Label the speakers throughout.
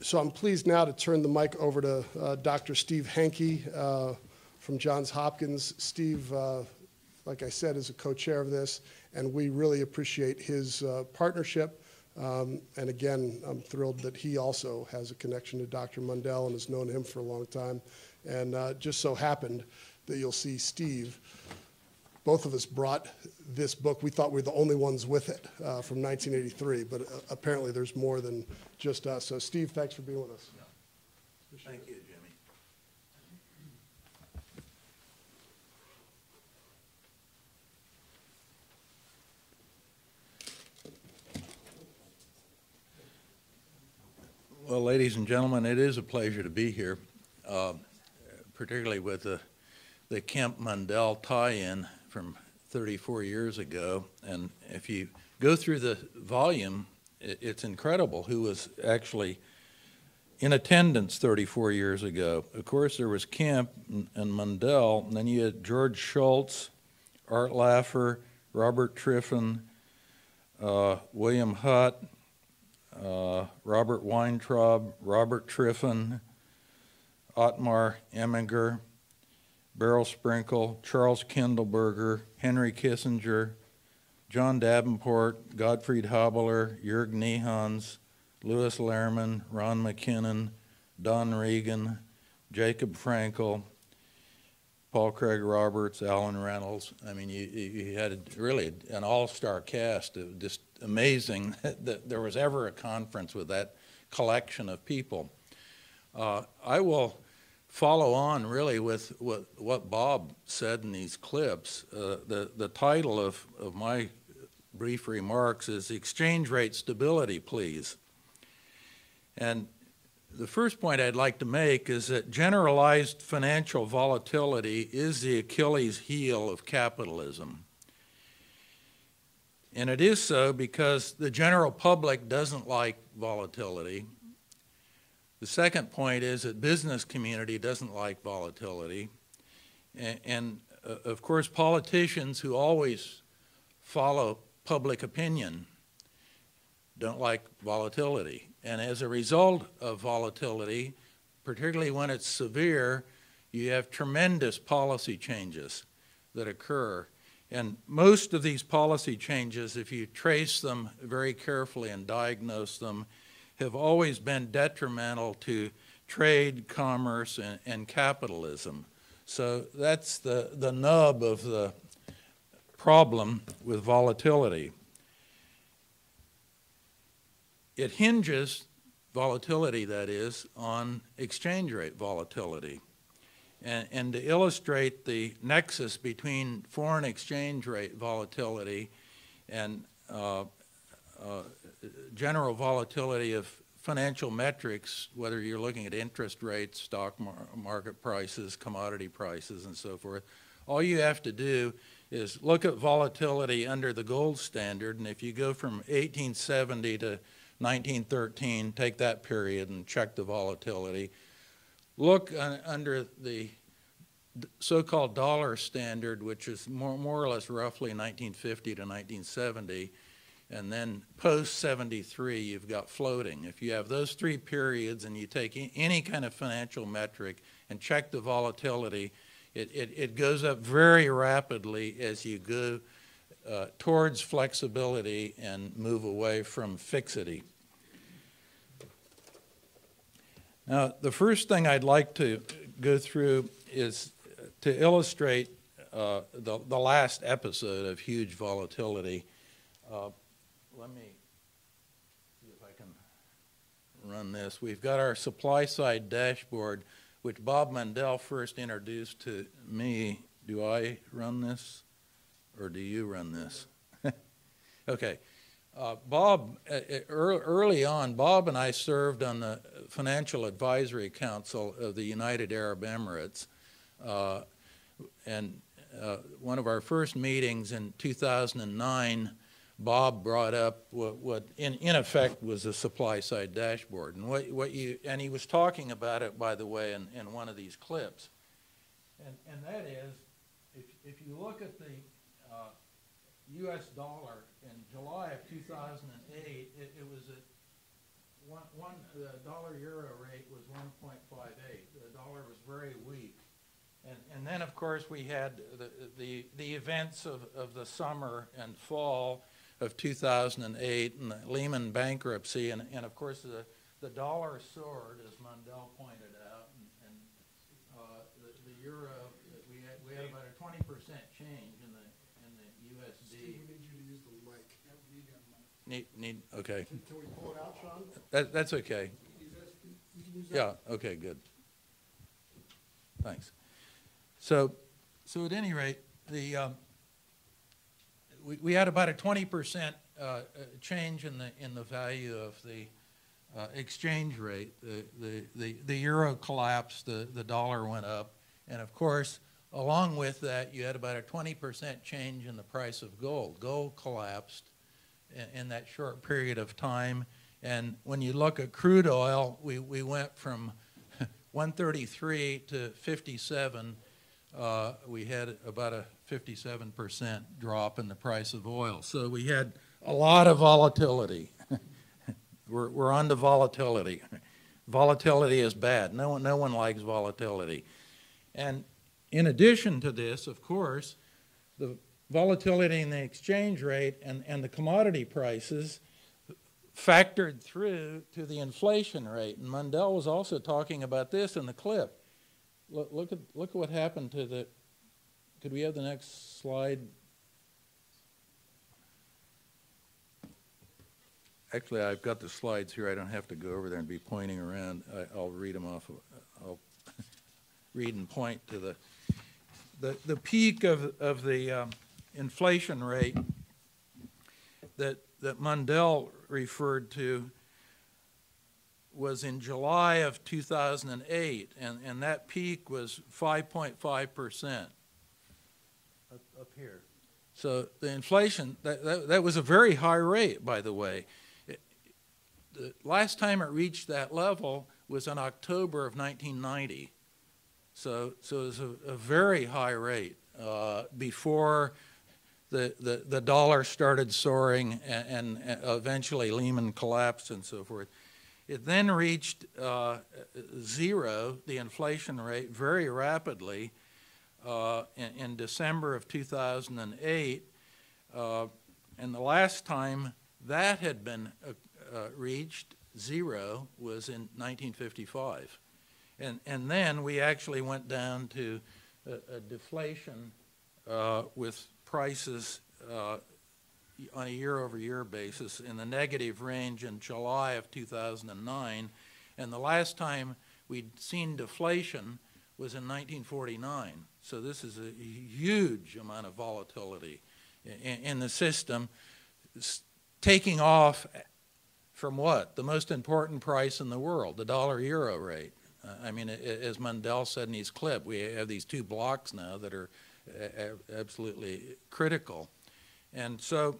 Speaker 1: so I'm pleased now to turn the mic over to uh, Dr. Steve Hanke uh, from Johns Hopkins. Steve, uh, like I said, is a co-chair of this, and we really appreciate his uh, partnership. Um, and again, I'm thrilled that he also has a connection to Dr. Mundell and has known him for a long time. And uh, just so happened that you'll see Steve both of us brought this book. We thought we were the only ones with it uh, from 1983, but uh, apparently there's more than just us. So, Steve, thanks for being with us.
Speaker 2: Thank you, Jimmy. Well, ladies and gentlemen, it is a pleasure to be here, uh, particularly with the, the Kemp Mundell tie-in from 34 years ago. And if you go through the volume, it, it's incredible who was actually in attendance 34 years ago. Of course, there was Kemp and, and Mundell, and then you had George Shultz, Art Laffer, Robert Triffin, uh, William Hutt, uh, Robert Weintraub, Robert Triffin, Otmar Emminger, Beryl Sprinkel, Charles Kindleberger, Henry Kissinger, John Davenport, Gottfried Haberler, Jürg Niehans, Lewis Lehrman, Ron McKinnon, Don Regan, Jacob Frankel, Paul Craig Roberts, Alan Reynolds. I mean, you, you had really an all-star cast. It was just amazing that there was ever a conference with that collection of people. Uh, I will follow on really with what, what Bob said in these clips. Uh, the, the title of, of my brief remarks is Exchange Rate Stability, Please. And the first point I'd like to make is that generalized financial volatility is the Achilles heel of capitalism. And it is so because the general public doesn't like volatility. The second point is that business community doesn't like volatility. And, and uh, of course, politicians who always follow public opinion don't like volatility. And as a result of volatility, particularly when it's severe, you have tremendous policy changes that occur. And most of these policy changes, if you trace them very carefully and diagnose them, have always been detrimental to trade, commerce, and, and capitalism. So that's the, the nub of the problem with volatility. It hinges, volatility that is, on exchange rate volatility. And, and, to illustrate the nexus between foreign exchange rate volatility and uh, uh, general volatility of financial metrics, whether you're looking at interest rates, stock mar market prices, commodity prices, and so forth, all you have to do is look at volatility under the gold standard, and if you go from 1870 to 1913, take that period and check the volatility. Look under the so-called dollar standard, which is more, more or less roughly 1950 to 1970, and then post 73, you've got floating. If you have those three periods and you take any kind of financial metric and check the volatility, it, it, it goes up very rapidly as you go uh, towards flexibility and move away from fixity. Now, the first thing I'd like to go through is to illustrate uh, the, the last episode of huge volatility. Uh, let me see if I can run this. We've got our supply side dashboard, which Bob Mundell first introduced to me. Do I run this or do you run this? okay. Uh, Bob, uh, uh early on, Bob and I served on the Financial Advisory Council of the United Arab Emirates. Uh, and uh, one of our first meetings in 2009, Bob brought up what, what in, in effect was a supply side dashboard. And what, what you, and he was talking about it, by the way, in, in one of these clips. And, and that is, if, if you look at the uh, U.S. dollar in July of 2008, it, it was at one, one, the dollar euro rate was one point five eight. The dollar was very weak. And, and then, of course, we had the, the, the events of, of the summer and fall of two thousand and eight and the Lehman bankruptcy. And, and of course, the, the dollar soared, as Mundell pointed out. And, and, uh, the, the euro, we had, we had about a twenty percent change in the, in the USD.
Speaker 1: Steve, we need you to use the mic.
Speaker 2: Need, need, okay.
Speaker 1: Can, can we pull it out, Sean?
Speaker 2: That, that's okay.
Speaker 1: You can use that.
Speaker 2: Yeah, okay, good. Thanks. So, so at any rate, the, um, we, we had about a twenty percent, uh, uh, change in the, in the value of the, uh, exchange rate. The, the, the, the euro collapsed, the, the dollar went up, and of course, along with that, you had about a twenty percent change in the price of gold. Gold collapsed in, in that short period of time, and when you look at crude oil, we, we went from 133 to 57. Uh, we had about a 57% drop in the price of oil. So we had a lot of volatility. we're, we're on to volatility. Volatility is bad. No one, no one likes volatility. And in addition to this, of course, the volatility in the exchange rate and, and the commodity prices factored through to the inflation rate. And Mundell was also talking about this in the clip. Look, look, at, look at what happened to the, could we have the next slide? Actually, I've got the slides here. I don't have to go over there and be pointing around. I, I'll read them off. Of, I'll read and point to the, the, the peak of, of the um, inflation rate that, that Mundell referred to was in July of 2008, and, and that peak was 5.5% up, up here. So the inflation, that, that, that was a very high rate, by the way. It, the last time it reached that level was in October of 1990. So, so it was a, a very high rate uh, before the, the, the dollar started soaring and, and eventually Lehman collapsed and so forth. It then reached uh, zero, the inflation rate, very rapidly uh, in, in, December of 2008. Uh, and the last time that had been uh, uh, reached, zero, was in 1955. And, and then we actually went down to a, a deflation uh, with prices on a year-over-year basis in the negative range in July of 2009, and the last time we'd seen deflation was in 1949. So this is a huge amount of volatility in, in the system, it's taking off from what? The most important price in the world, the dollar-euro rate. Uh, I mean, as Mundell said in his clip, we have these two blocks now that are absolutely critical. And so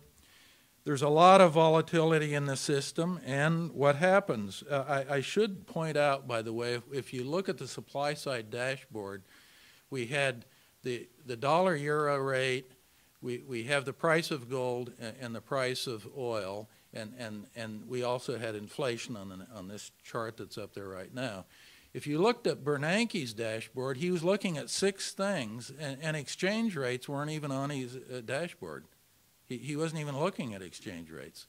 Speaker 2: there's a lot of volatility in the system, and what happens? Uh, I, I, should point out, by the way, if, if, you look at the supply side dashboard, we had the, the dollar euro rate, we, we have the price of gold and, and the price of oil, and, and, and we also had inflation on, the, on this chart that's up there right now. If you looked at Bernanke's dashboard, he was looking at six things, and, and exchange rates weren't even on his uh, dashboard. He, he wasn't even looking at exchange rates.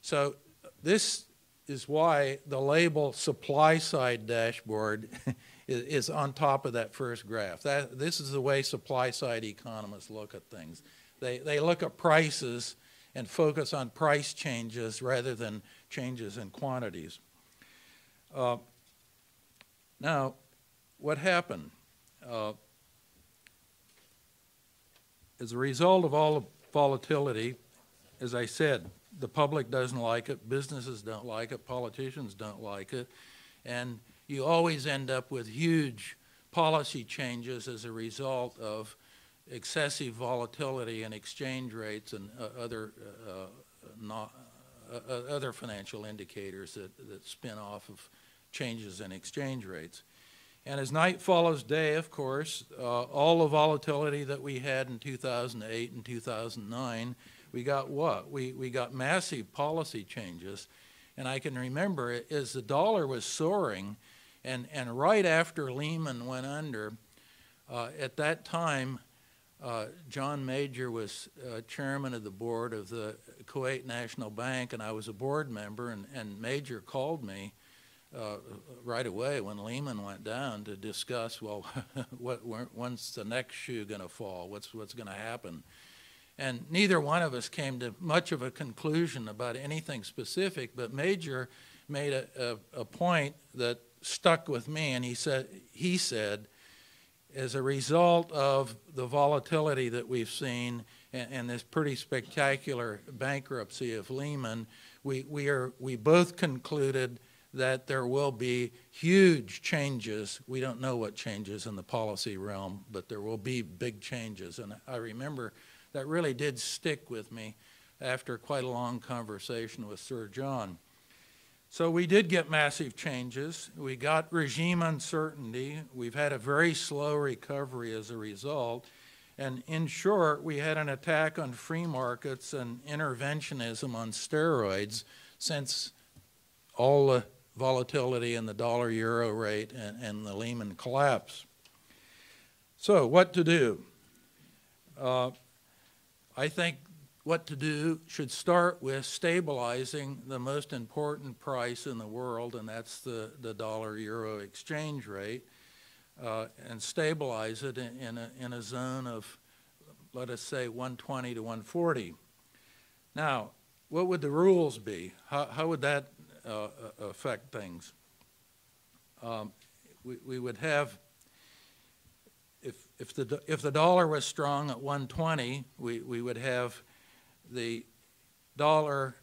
Speaker 2: So this is why the label supply side dashboard is, is, on top of that first graph. That, this is the way supply side economists look at things. They, they look at prices and focus on price changes rather than changes in quantities. Uh, now, what happened? Uh, as a result of all volatility, as I said, the public doesn't like it, businesses don't like it, politicians don't like it, and you always end up with huge policy changes as a result of excessive volatility in exchange rates and uh, other uh, not, uh, uh, other financial indicators that, that spin off of changes in exchange rates. And as night follows day, of course, uh, all the volatility that we had in 2008 and 2009, we got what? We, we got massive policy changes. and I can remember it, is the dollar was soaring, and, and right after Lehman went under, uh, at that time, uh, John Major was uh, chairman of the board of the Kuwait National Bank, and I was a board member, and, and Major called me uh, right away when Lehman went down to discuss, well, what, when's the next shoe going to fall? What's, what's going to happen? And neither one of us came to much of a conclusion about anything specific, but Major made a, a, a point that stuck with me, and he said, he said, as a result of the volatility that we've seen and, and this pretty spectacular bankruptcy of Lehman, we, we, are, we both concluded that there will be huge changes. We don't know what changes in the policy realm, but there will be big changes. And I remember that really did stick with me after quite a long conversation with Sir John. So we did get massive changes. We got regime uncertainty. We've had a very slow recovery as a result. And in short, we had an attack on free markets and interventionism on steroids since all the volatility in the dollar euro rate and, and the Lehman collapse. So, what to do? Uh, I think what to do should start with stabilizing the most important price in the world, and that's the, the dollar euro exchange rate, uh, and stabilize it in, in, a, in a zone of, let us say, 120 to 140. Now, what would the rules be? How, how would that uh, affect things? Um, we, we would have if, if, the, if the dollar was strong at 120, we, we would have the dollar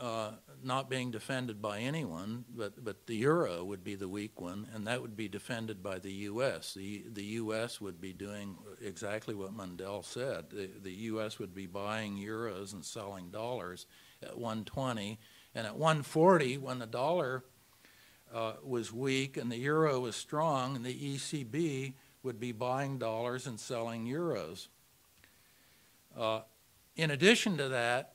Speaker 2: uh, not being defended by anyone, but, but the euro would be the weak one, and that would be defended by the U.S. The, the U.S. would be doing exactly what Mundell said. The, the U.S. would be buying euros and selling dollars at 120, and at 140, when the dollar uh, was weak and the euro was strong, and the ECB would be buying dollars and selling euros. Uh, in addition to that,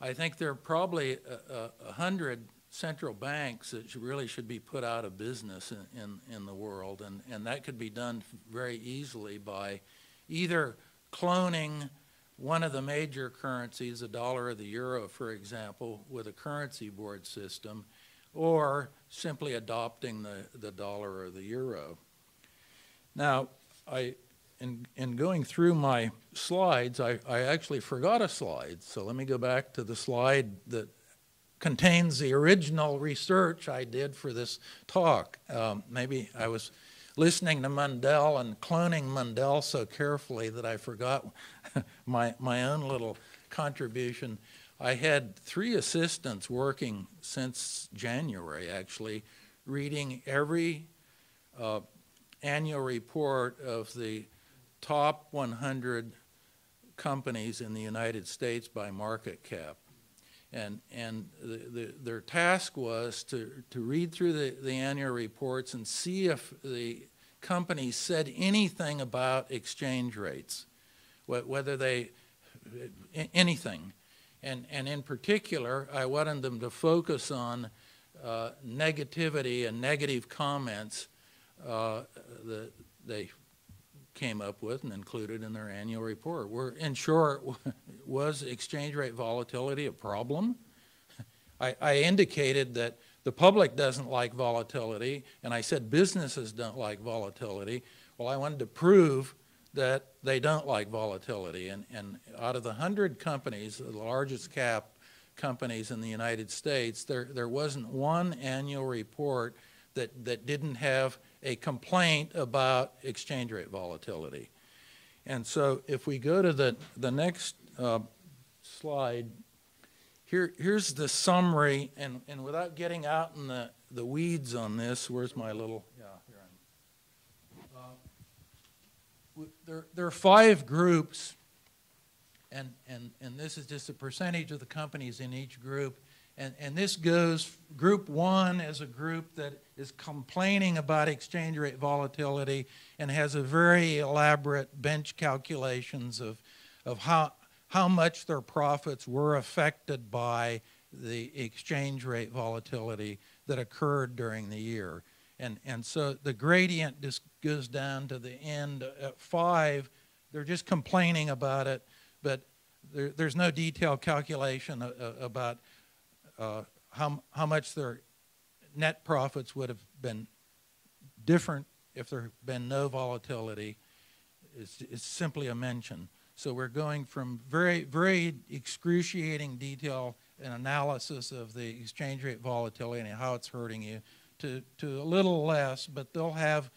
Speaker 2: I think there are probably a, a, hundred central banks that really should be put out of business in, in, in, the world, and, and that could be done very easily by either cloning one of the major currencies, the dollar or the euro, for example, with a currency board system, or simply adopting the, the dollar or the euro. Now, I in, in going through my slides, I, I actually forgot a slide. So let me go back to the slide that contains the original research I did for this talk. Um, maybe I was listening to Mundell and cloning Mundell so carefully that I forgot my, my own little contribution. I had three assistants working since January, actually, reading every uh, annual report of the top 100 companies in the United States by market cap. And, and the, the, their task was to, to read through the, the annual reports and see if the companies said anything about exchange rates, whether they, anything. And, and in particular, I wanted them to focus on uh, negativity and negative comments uh, that they came up with and included in their annual report. Were, in short, was exchange rate volatility a problem? I, I indicated that the public doesn't like volatility, and I said businesses don't like volatility. Well, I wanted to prove that they don't like volatility. And, and out of the 100 companies, the largest cap companies in the United States, there, there wasn't one annual report that, that didn't have a complaint about exchange rate volatility. And so if we go to the, the next uh, slide, here, here's the summary, and, and without getting out in the, the weeds on this, where's my little, yeah, here I am. Uh, there, there are five groups, and, and, and this is just a percentage of the companies in each group. And, and this goes, group one is a group that is complaining about exchange rate volatility and has a very elaborate bench calculations of, of how, how much their profits were affected by the exchange rate volatility that occurred during the year. And, and so the gradient just goes down to the end at five. They're just complaining about it, but there, there's no detailed calculation about uh, how, how much their net profits would have been different if there had been no volatility. It's, it's simply a mention. So we're going from very, very excruciating detail and analysis of the exchange rate volatility and how it's hurting you to, to a little less, but they'll have,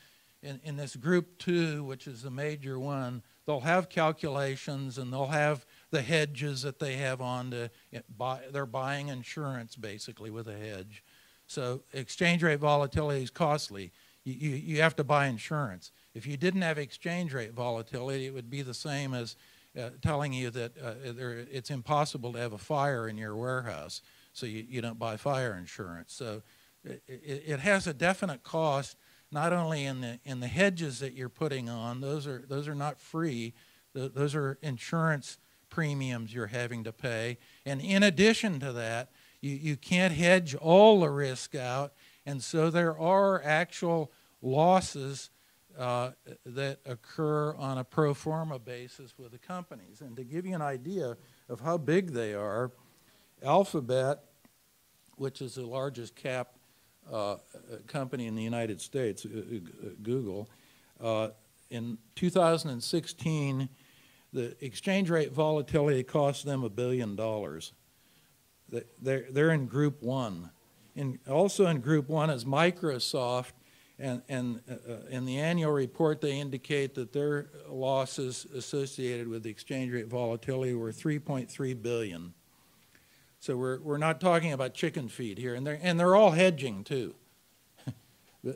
Speaker 2: in, in this group two, which is the major one, they'll have calculations and they'll have the hedges that they have on to buy, they're buying insurance basically with a hedge. So exchange rate volatility is costly. You, you, you have to buy insurance. If you didn't have exchange rate volatility, it would be the same as uh, telling you that uh, it's impossible to have a fire in your warehouse, so you, you don't buy fire insurance. So it, it, has a definite cost, not only in the in the hedges that you're putting on; those are those are not free. Th those are insurance premiums you're having to pay, and in addition to that, you, you can't hedge all the risk out, and so there are actual losses uh, that occur on a pro forma basis with the companies. And to give you an idea of how big they are, Alphabet, which is the largest cap uh, company in the United States, uh, uh, Google, uh, in 2016, the exchange rate volatility cost them a billion dollars. They're, they're in group one. In, also in group one is Microsoft, and, and uh, uh, in the annual report, they indicate that their losses associated with the exchange rate volatility were 3.3 billion. So we're, we're not talking about chicken feed here, and they're, and they're all hedging too.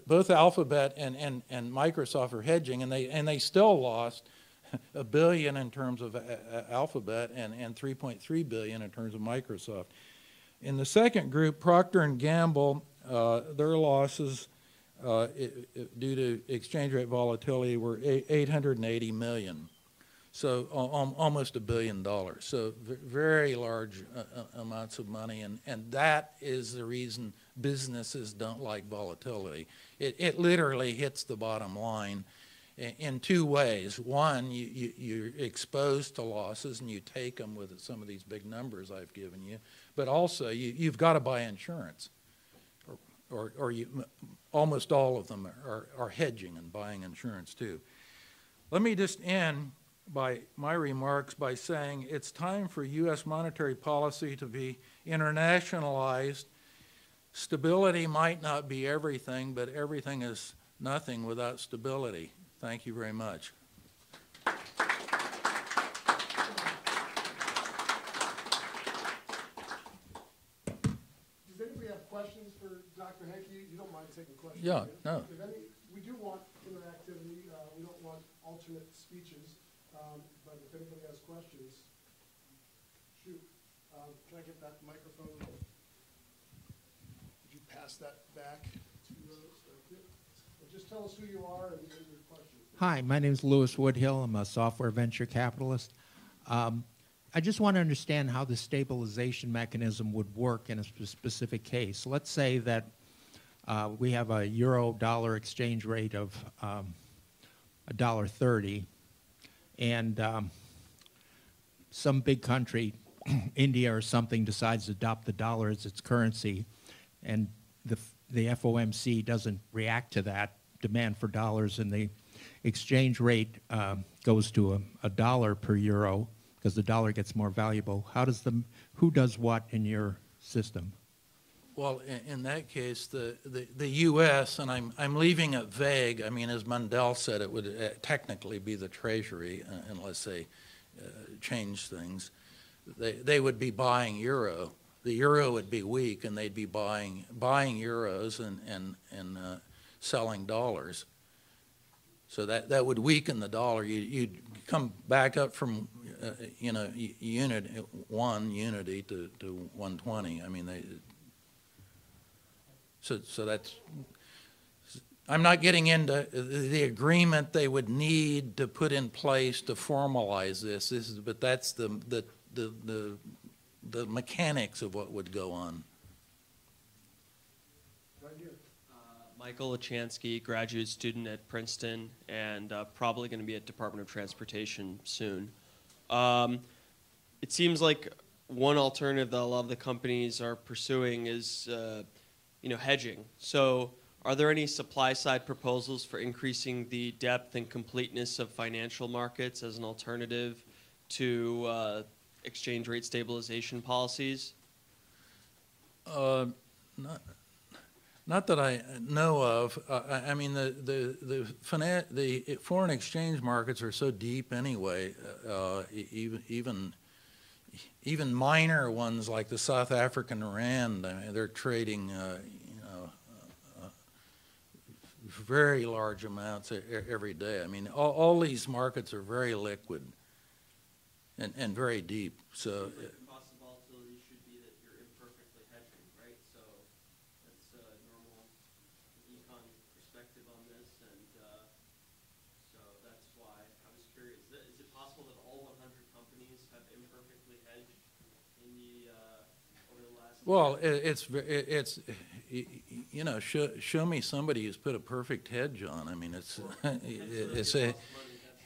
Speaker 2: Both Alphabet and, and, and Microsoft are hedging, and they, and they still lost a billion in terms of uh, uh, Alphabet and, and 3.3 billion in terms of Microsoft. In the second group, Procter and Gamble, uh, their losses uh, it, it, due to exchange rate volatility were 880 million. So um, almost a billion dollars. So very large uh, uh, amounts of money, and, and that is the reason businesses don't like volatility. It, it literally hits the bottom line in, two ways. One, you, you, you're exposed to losses and you take them with some of these big numbers I've given you, but also you, you've got to buy insurance. Or, or, or you, almost all of them are, are hedging and buying insurance too. Let me just end by my remarks by saying it's time for U.S. monetary policy to be internationalized. Stability might not be everything, but everything is nothing without stability. Thank you very much.
Speaker 1: Does anybody have questions for Dr. Hanke, you don't mind taking questions?
Speaker 2: Yeah, no.
Speaker 1: If any, we do want interactivity, uh, we don't want alternate speeches, um, but if anybody has questions, shoot. Um, can I get that microphone? Would you pass that back to those? Just tell us who you are and, your question.
Speaker 3: Hi, my name is Louis Woodhill. I'm a software venture capitalist. Um, I just want to understand how the stabilization mechanism would work in a specific case. Let's say that uh, we have a euro dollar exchange rate of um, a dollar thirty, and um, some big country, India or something, decides to adopt the dollar as its currency, and the the FOMC doesn't react to that demand for dollars, and the exchange rate um, goes to a, a dollar per euro because the dollar gets more valuable. How does the who does what in your system?
Speaker 2: Well, in, in that case, the, the, the U.S., and I'm, I'm leaving it vague. I mean, as Mundell said, it would uh, technically be the Treasury uh, unless they uh, change things. They, they would be buying euro. The euro would be weak, and they'd be buying, buying euros and, and, and uh, selling dollars. So that, that would weaken the dollar. You, you'd come back up from uh, you know, unit one unity to, to 120. I mean, they. So, so that's. I'm not getting into the agreement they would need to put in place to formalize this. This is, but that's the the the, the the mechanics of what would go on.
Speaker 1: Right here.
Speaker 4: Uh, Michael Lachansky, graduate student at Princeton, and uh, probably going to be at Department of Transportation soon. Um, it seems like one alternative that a lot of the companies are pursuing is, uh, you know, hedging. So, are there any supply side proposals for increasing the depth and completeness of financial markets as an alternative to uh, exchange rate stabilization policies?
Speaker 2: Uh, Not not that I know of. Uh, I mean, the, the, the the foreign exchange markets are so deep anyway, uh, e- even, even, even minor ones like the South African rand, I mean, they're trading, uh, uh, uh, very large amounts every day. I mean, all, all these markets are very liquid and, and very deep, so.
Speaker 4: Seems like the cost of volatility should be that you're imperfectly hedging, right? So that's a normal econ perspective on this, and uh, so that's why I was curious. Is it- Is it possible that all 100 companies have imperfectly hedged in the, uh, over the last?
Speaker 2: Well, i- it's, it's, you know, show, show me somebody who's put a perfect hedge on. I mean, it's, it's a,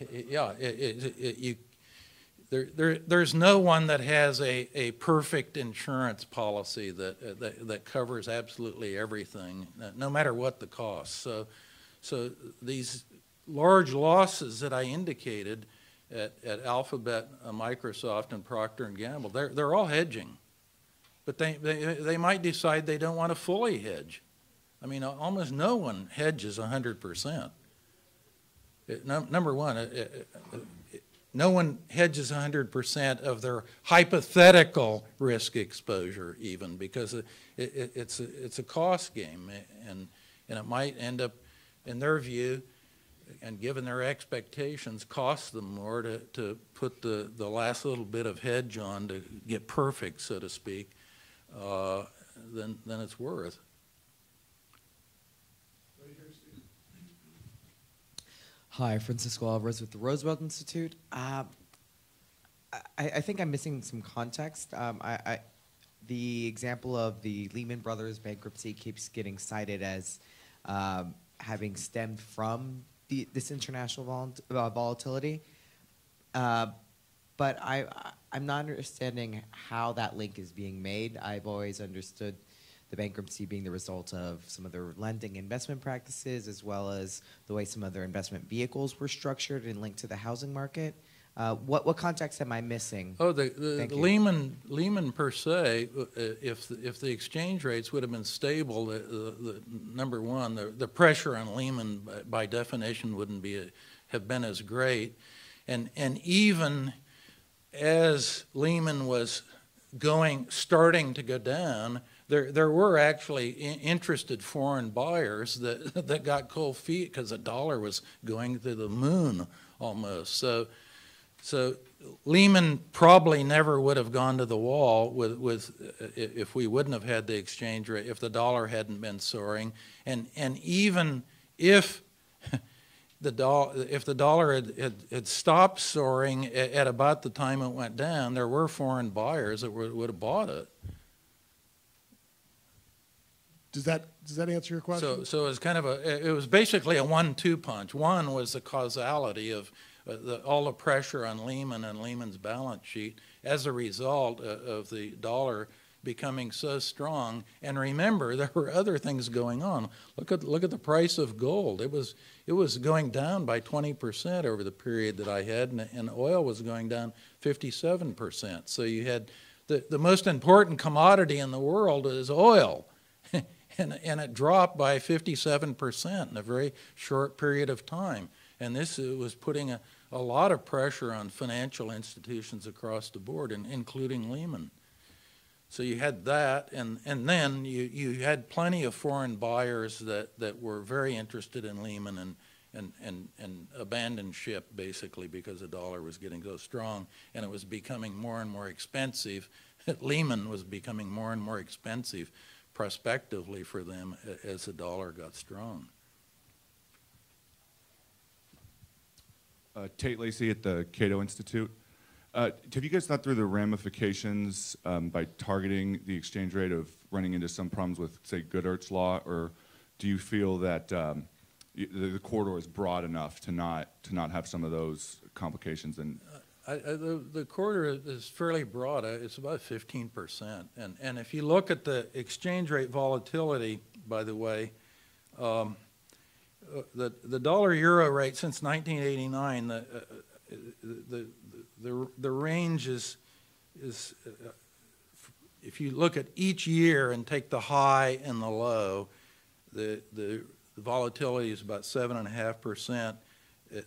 Speaker 2: yeah, it, it, it, you, there, there, there's no one that has a, a perfect insurance policy that, uh, that, that covers absolutely everything, no matter what the cost. So, so these large losses that I indicated at, at Alphabet, uh, Microsoft, and Procter and Gamble, they're, they're all hedging. But they, they, they might decide they don't want to fully hedge. I mean, almost no one hedges hundred percent. Number one, it- it- it- no one hedges hundred percent of their hypothetical risk exposure even, because it, it, it's, a- it's a cost game, and, and it might end up, in their view, and given their expectations, cost them more to, to put the, the last little bit of hedge on to get perfect, so to speak, uh, than, than it's worth.
Speaker 5: Hi, Francisco Alvarez with the Roosevelt Institute. Um, I, I think I'm missing some context. Um, I, I, the example of the Lehman Brothers bankruptcy keeps getting cited as um, having stemmed from the, this international uh, volatility. Uh, but I- I'm not understanding how that link is being made. I've always understood the bankruptcy being the result of some of their lending investment practices, as well as the way some of their investment vehicles were structured and linked to the housing market. Uh, what, what context am I missing?
Speaker 2: Oh, the, the
Speaker 5: you.
Speaker 2: Lehman, Lehman per se, uh, if, if the exchange rates would have been stable, the, the, the- number one, the, the pressure on Lehman by- by definition wouldn't be, a- have been as great. And, and even as Lehman was going, starting to go down, there, there were actually interested foreign buyers that, that got cold feet because the dollar was going to the moon almost. So, so Lehman probably never would have gone to the wall with, with, uh, if we wouldn't have had the exchange rate, if the dollar hadn't been soaring. And, and even if the dollar, if the dollar had, had, had stopped soaring at, at about the time it went down, there were foreign buyers that would, would have bought it.
Speaker 1: Does that, does that answer your
Speaker 2: So,
Speaker 1: question?
Speaker 2: so it was kind of a, it was basically a one-two punch. One was the causality of uh, the, all the pressure on Lehman and Lehman's balance sheet as a result uh, of the dollar becoming so strong. And remember, there were other things going on. Look at, look at the price of gold. It was, it was going down by 20% over the period that I had, and, and oil was going down 57%. So you had, the, the most important commodity in the world is oil. and, and it dropped by 57% in a very short period of time. And this uh, was putting a, a lot of pressure on financial institutions across the board, and, including Lehman. So you had that, and, and then you, you had plenty of foreign buyers that, that were very interested in Lehman and, and, and, and abandoned ship, basically, because the dollar was getting so strong, and it was becoming more and more expensive. Lehman was becoming more and more expensive prospectively for them as the dollar got strong.
Speaker 6: Uh, Tate Lacey at the Cato Institute. Uh, have you guys thought through the ramifications um, by targeting the exchange rate of running into some problems with, say, Goodhart's law, or do you feel that um, the, the corridor is broad enough to not to not have some of those complications? And
Speaker 2: I, I, the, the corridor is fairly broad. Uh, It's about fifteen percent. And, and if you look at the exchange rate volatility, by the way, um, uh, the, the dollar euro rate since nineteen eighty-nine, the, uh, uh, the, the, the range is, is, uh, if you look at each year and take the high and the low, the, the volatility is about seven and a half percent.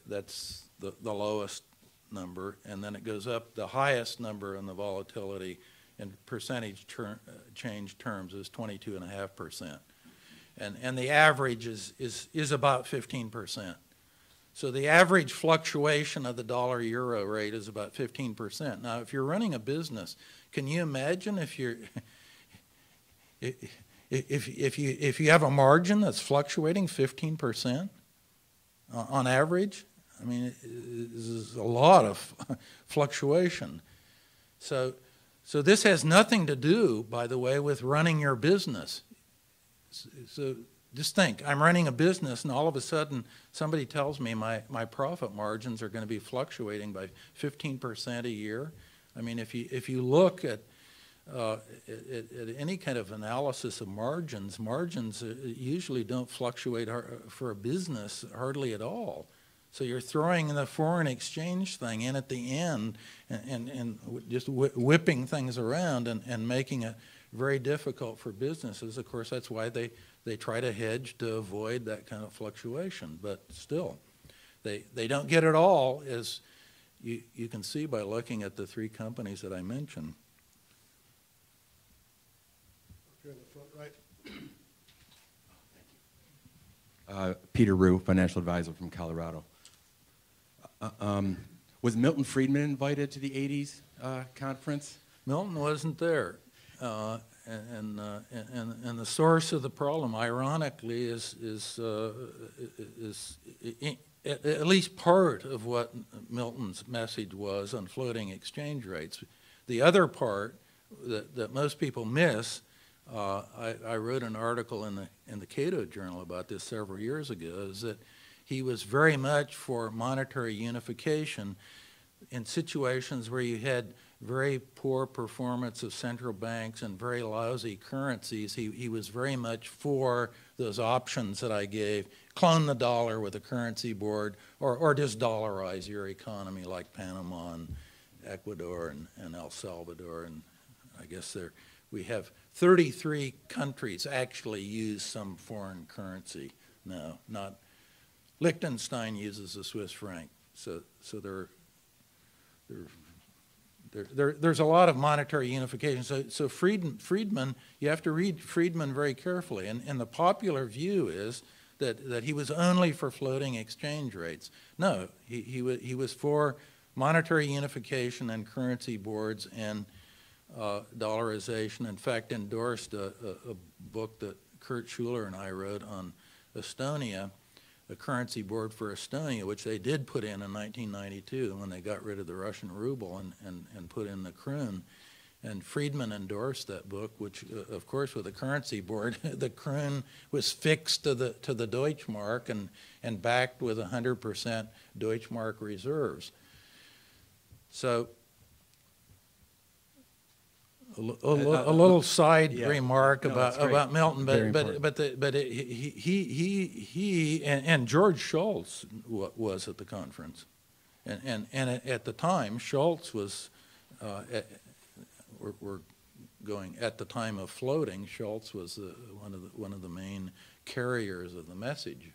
Speaker 2: That's the, the lowest number, and then it goes up, the highest number in the volatility in percentage ter, uh, change terms is twenty-two and. And, the average is, is, is about fifteen percent. So the average fluctuation of the dollar euro rate is about fifteen percent. Now, if you're running a business, can you imagine if you're, if, if, you, if you have a margin that's fluctuating fifteen percent on average? I mean, is a lot of fluctuation. So, so this has nothing to do, by the way, with running your business. So just think, I'm running a business and all of a sudden somebody tells me my, my profit margins are going to be fluctuating by 15% a year. I mean, if you, if you look at, uh, at, at any kind of analysis of margins, margins uh, usually don't fluctuate for a business hardly at all. So you're throwing the foreign exchange thing in at the end and, and, and just whi whipping things around and, and making it very difficult for businesses. Of course, that's why they, they try to hedge to avoid that kind of fluctuation. But still, they, they don't get it all, as you, you can see by looking at the three companies that I mentioned.
Speaker 1: Here in the front right.
Speaker 7: Uh, Peter Rue, financial advisor from Colorado. Uh, um, was Milton Friedman invited to the 80s uh, conference?
Speaker 2: Milton wasn't there. And, uh, and, and the source of the problem, ironically, is, is, uh, is at least part of what Milton's message was on floating exchange rates. The other part that, that most people miss, uh, I, I wrote an article in the, in the Cato Journal about this several years ago, is that he was very much for monetary unification in situations where you had very poor performance of central banks and very lousy currencies. He, he was very much for those options that I gave. Clone the dollar with a currency board or, or just dollarize your economy like Panama and Ecuador and, and El Salvador. And I guess there, we have 33 countries actually use some foreign currency now. Not, Liechtenstein uses the Swiss franc. So, so there, there there, there, there's a lot of monetary unification. So, so Friedman, you have to read Friedman very carefully. And, and the popular view is that, that he was only for floating exchange rates. No, he, he, wa- he was for monetary unification and currency boards and uh, dollarization. In fact, endorsed a, a, a book that Kurt Schuler and I wrote on Estonia, a currency board for Estonia, which they did put in in 1992 when they got rid of the Russian ruble and, and, and put in the kroon. And Friedman endorsed that book, which, uh, of course, with the currency board, the kroon was fixed to the to the Deutschmark and and backed with 100% Deutschmark reserves. So. A, li- a a little side
Speaker 7: yeah.
Speaker 2: remark
Speaker 7: No,
Speaker 2: about about Milton, but but but the, but it, he he he he and, and George Shultz wa- was at the conference, and and and at- at the time Shultz was, uh, at, we're, we're going at the time of floating. Shultz was uh, one of the one of the main carriers of the message.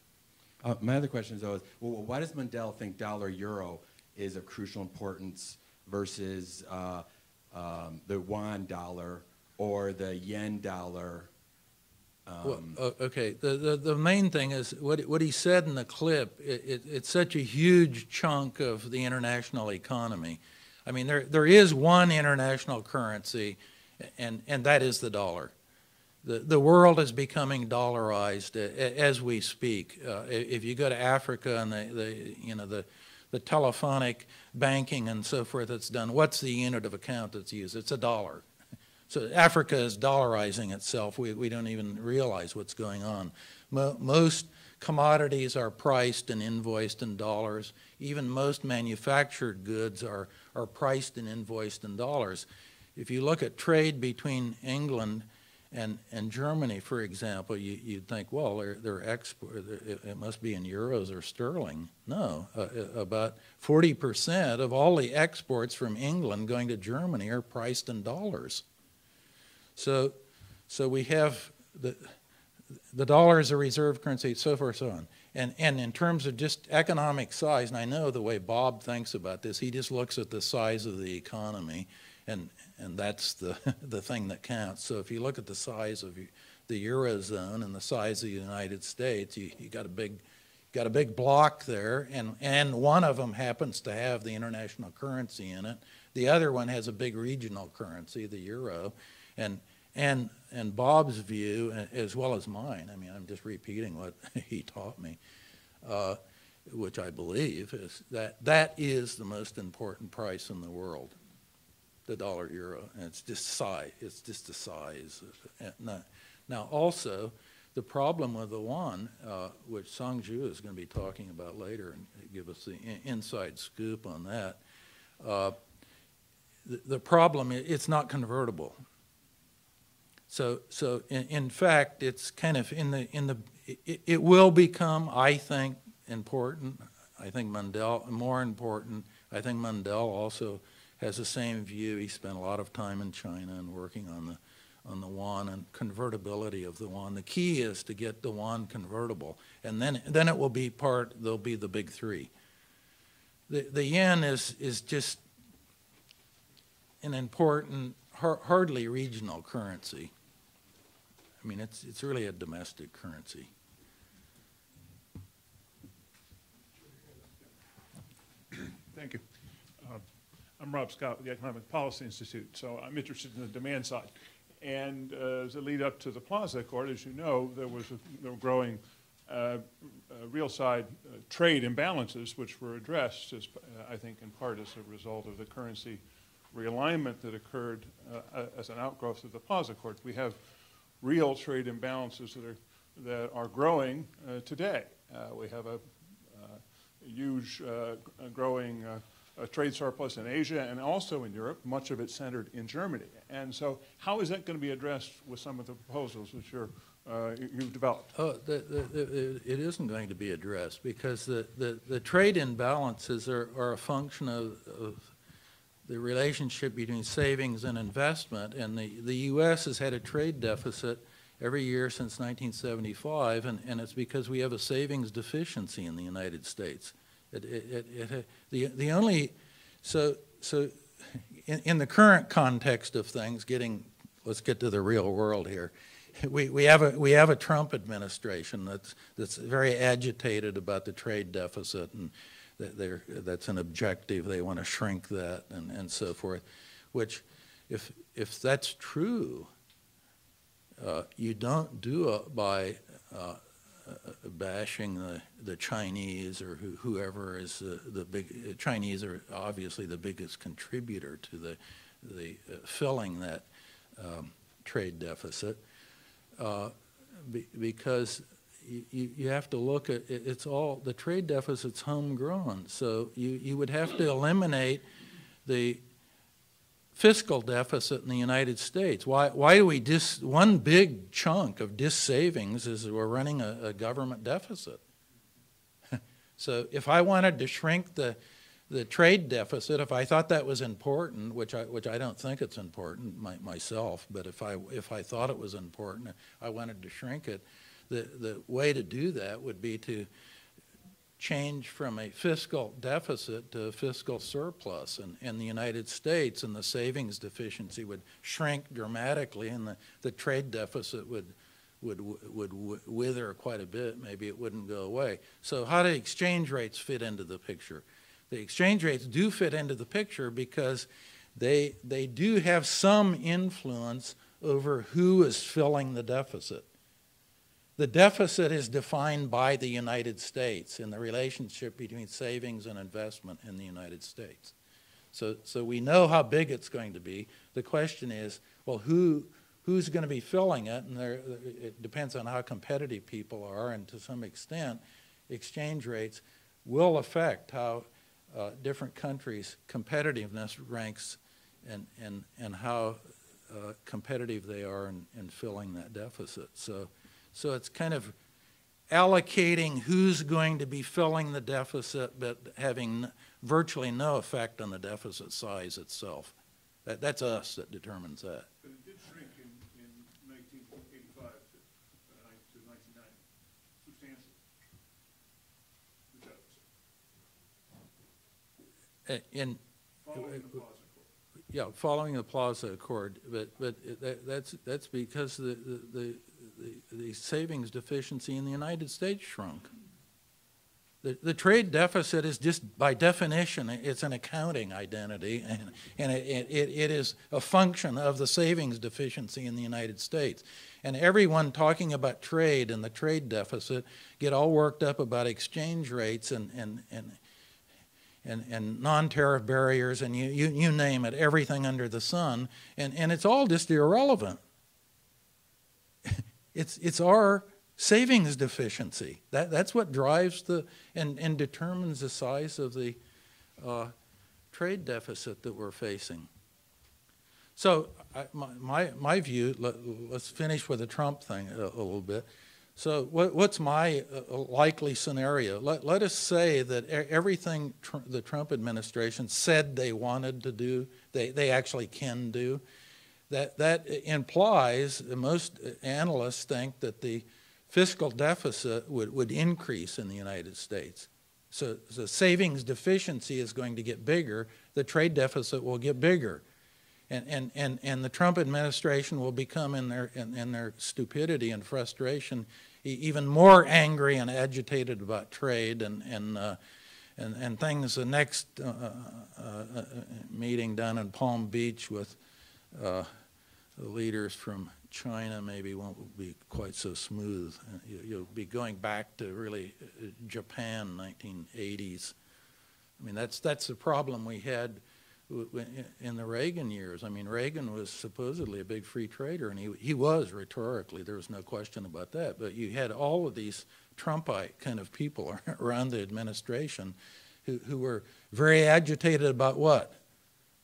Speaker 7: Uh, my other question is, though, is well, why does Mundell think dollar euro is of crucial importance versus uh, um, the yuan dollar or the yen dollar? Um,
Speaker 2: o- okay, the, the, the main thing is, what, what he said in the clip, it, it, it's such a huge chunk of the international economy. I mean, there, there is one international currency, and, and that is the dollar. The, the world is becoming dollarized as we speak. Uh, if you go to Africa and the, the, you know, the, the telephonic banking and so forth that's done, what's the unit of account that's used? It's a dollar. So Africa is dollarizing itself. We, we don't even realize what's going on. Mo- most commodities are priced and invoiced in dollars. Even most manufactured goods are, are priced and invoiced in dollars. If you look at trade between England and, and Germany, for example, you, you'd think, well, they're, they're export, it, it must be in euros or sterling. No, uh, uh, about 40% of all the exports from England going to Germany are priced in dollars. So, so we have the, the dollar is a reserve currency, so forth, so on. And, and in terms of just economic size, and I know the way Bob thinks about this, he just looks at the size of the economy, and, and that's the, the thing that counts. So if you look at the size of the Eurozone and the size of the United States, you, you got a big, got a big block there, and, and one of them happens to have the international currency in it. The other one has a big regional currency, the euro, and and and Bob's view as well as mine. I mean, I'm just repeating what he taught me, uh, which I believe is that that is the most important price in the world, the dollar euro, and it's just size. It's just the size. Now, also, the problem with the yuan, uh, which Sangju is going to be talking about later and give us the inside scoop on that. Uh, the, the problem, it's not convertible. So, so in, in fact, it's kind of in the, in the, it, it will become, I think, important. I think Mundell, more important. I think Mundell also has the same view. He spent a lot of time in China and working on the, on the yuan and convertibility of the yuan. The key is to get the yuan convertible, and then, then it will be part, there'll be the big three. The, the yen is, is just an important, hardly regional currency. I mean, it's, it's really a domestic currency.
Speaker 8: Thank you. I'm Rob Scott with the Economic Policy Institute, so I'm interested in the demand side. And uh, as a lead up to the Plaza Accord, as you know, there was a, there were growing uh, uh real side uh, trade imbalances, which were addressed, as, uh, I think, in part as a result of the currency realignment that occurred as an outgrowth of the Plaza Accord. We have real trade imbalances that are, that are growing today. We have a, huge growing uh, trade surplus in Asia and also in Europe, much of it centered in Germany. And so how is that going to be addressed with some of the proposals that you're, you've developed?
Speaker 2: Oh, the, the, the, it isn't going to be addressed because the trade imbalances are, are a function of, of the relationship between savings and investment. And the, the U.S. has had a trade deficit every year since 1975, and, and it's because we have a savings deficiency in the United States. It, it, it, the, the only, so, so in, in the current context of things, getting, let's get to the real world here. We, we, have a, we have a Trump administration that's, that's very agitated about the trade deficit and that that's an objective. They want to shrink that and, and so forth. Which, if, if that's true, uh, you don't do it by uh, uh, bashing the, the Chinese or who, whoever is the, the big, Chinese are obviously the biggest contributor to the, the uh, filling that um, trade deficit. Uh, be, because you, you have to look at it, it's all the trade deficit's homegrown. So you, you would have to eliminate the fiscal deficit in the United States. Why, why do we dis, one big chunk of dis savings is we're running a, a government deficit. so if I wanted to shrink the the trade deficit, if I thought that was important, which I, which I don't think it's important my, myself, but if I, if I thought it was important, I wanted to shrink it, the, the way to do that would be to change from a fiscal deficit to a fiscal surplus. And in the United States, and the savings deficiency would shrink dramatically, and the, the trade deficit would, would, would wither quite a bit. Maybe it wouldn't go away. So how do exchange rates fit into the picture? The exchange rates do fit into the picture because they, they do have some influence over who is filling the deficit. The deficit is defined by the United States in the relationship between savings and investment in the United States. So, so we know how big it's going to be. The question is, well, who, who's going to be filling it? And there, it depends on how competitive people are, and to some extent, exchange rates will affect how uh, different countries' competitiveness ranks and, and, and how uh, competitive they are in, in filling that deficit. So, so it's kind of allocating who's going to be filling the deficit, but having virtually no effect on the deficit size itself. That, that's us that determines that.
Speaker 8: But it did shrink in, in nineteen eighty-five to, uh, to nineteen ninety, substantially.
Speaker 2: Uh,
Speaker 8: following the Plaza Accord.
Speaker 2: yeah, following the Plaza Accord, but, but that, that's, that's because the, the, the, the savings deficiency in the United States shrunk. The, the trade deficit is just, by definition, it's an accounting identity, and, and it, it, it is a function of the savings deficiency in the United States. And everyone talking about trade and the trade deficit get all worked up about exchange rates and, and, and, and, and non-tariff barriers and you, you, you name it, everything under the sun, and, and it's all just irrelevant. It's, it's our savings deficiency. That, that's what drives the and, and determines the size of the uh, trade deficit that we're facing. So I, my, my, view, let, us finish with the Trump thing a, a little bit. So what, what's my uh, likely scenario? Let, let us say that everything tr- the Trump administration said they wanted to do, they, they actually can do. That, that implies, most analysts think that the fiscal deficit would, would increase in the United States. So the savings deficiency is going to get bigger, the trade deficit will get bigger. And, and, and, and the Trump administration will become, in their, in, in their stupidity and frustration, even more angry and agitated about trade and, and, uh, and, and things. The next uh, uh, uh, meeting down in Palm Beach with uh, the leaders from China maybe won't be quite so smooth. Uh, you- You'll be going back to really uh, Japan, 1980s. I mean, that's, that's the problem we had in the Reagan years. I mean, Reagan was supposedly a big free trader, and he, he was rhetorically, there was no question about that. But you had all of these Trumpite kind of people around the administration who, who were very agitated about what?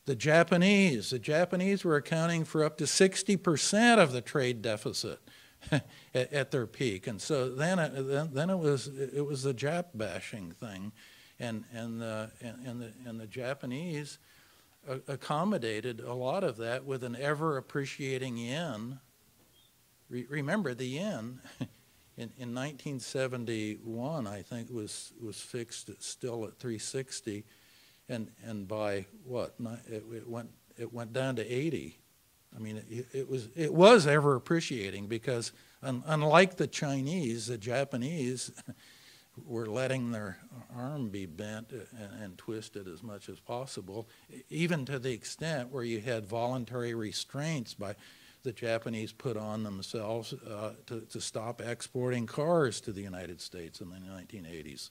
Speaker 2: The Japanese. The Japanese were accounting for up to 60% of the trade deficit at, at their peak. And so then it, then, then it was it was the Jap bashing thing, and and the and, the and the Japanese uh, accommodated a lot of that with an ever appreciating yen. Re- remember the yen. In, in 1971, I think was was fixed still at 360, and and by what it, it went it went down to 80. I mean, it, it was it was ever appreciating because un, unlike the Chinese, the Japanese were letting their arm be bent and, and twisted as much as possible, even to the extent where you had voluntary restraints by the Japanese put on themselves uh, to, to stop exporting cars to the United States in the 1980s.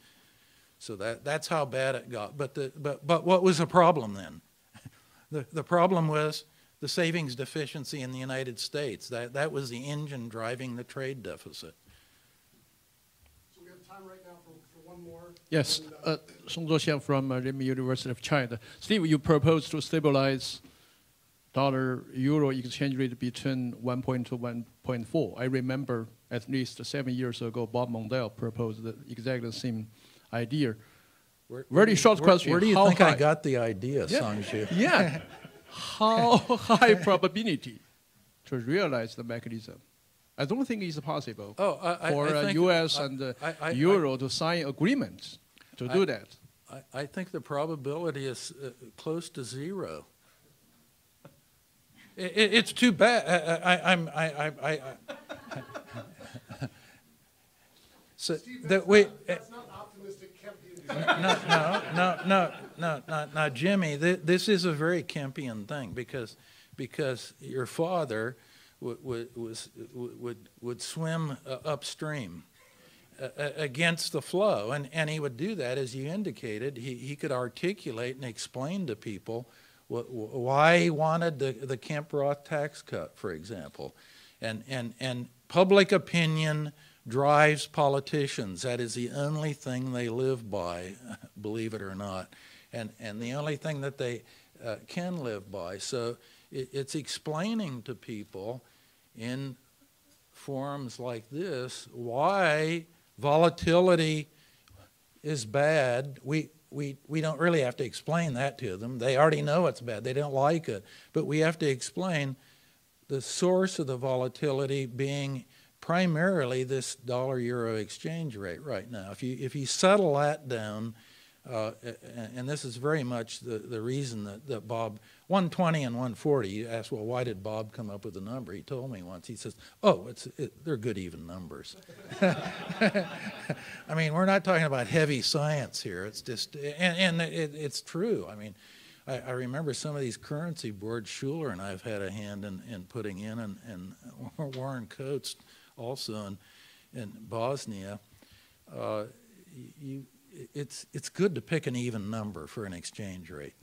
Speaker 2: So that, that's how bad it got. But, the, but, but what was the problem then? The, the problem was the savings deficiency in the United States. That, that was the engine driving the trade deficit.
Speaker 1: So we have time right now for, for one more.
Speaker 9: Yes,
Speaker 1: And, uh,
Speaker 9: uh, Song Zhuoxian from uh, Renmin University of China. Steve, you proposed to stabilize dollar euro exchange rate between 1.2 to 1.4. I remember at least seven years ago, Bob Mundell proposed the exactly same idea.
Speaker 2: Where,
Speaker 9: Very short
Speaker 2: where,
Speaker 9: question.
Speaker 2: Where do you
Speaker 9: How
Speaker 2: think I got the idea,
Speaker 9: Yeah.
Speaker 2: Sangju?
Speaker 9: Yeah. How high probability to realize the mechanism? I don't think it's possible
Speaker 2: Oh, I, I,
Speaker 9: for
Speaker 2: I
Speaker 9: uh,
Speaker 2: think,
Speaker 9: U.S. And uh,
Speaker 2: I- I-
Speaker 9: Euro to sign agreements to
Speaker 2: I-
Speaker 9: do that.
Speaker 2: I, I think the probability is uh, close to zero. I i it's too bad. I, I, I'm, I, I, I, I so
Speaker 1: Steve,
Speaker 2: that
Speaker 1: that's
Speaker 2: we.
Speaker 1: not- That's not optimistic Kempian.
Speaker 2: No, no, no, no, no, no, Jimmy, th- this is a very Kempian thing because, because your father would, would, was, would, would swim uh, upstream uh, uh, against the flow. And, and he would do that, as you indicated. He, he could articulate and explain to people wh- why he wanted the, the Kemp Roth tax cut, for example. And, and, and public opinion drives politicians. That is the only thing they live by, believe it or not. And, and the only thing that they uh, can live by. So it, it's explaining to people in forums like this why volatility is bad. We, we, we don't really have to explain that to them. They already know it's bad. They don't like it. But we have to explain the source of the volatility being primarily this dollar euro exchange rate right now. If you, if you settle that down, uh, and, and this is very much the, the reason that, that Bob, 120 and 140, you ask, well, why did Bob come up with the number? He told me once. He says, oh, it's, it, they're good even numbers. I mean, we're not talking about heavy science here. It's just, and, and it, it's true. I mean, I, I remember some of these currency boards, Schuler and I've had a hand in, in putting in, and, and Warren Coats also in, in Bosnia. Uh, you, it's, it's good to pick an even number for an exchange rate.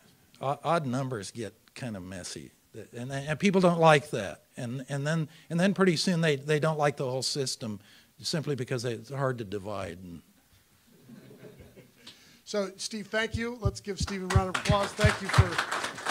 Speaker 2: O- Odd numbers get kind of messy, and, and people don't like that. And, and, then, and then pretty soon they, they don't like the whole system simply because it's hard to divide.
Speaker 1: So, Steve, thank you. Let's give Steve a round of applause. Thank you for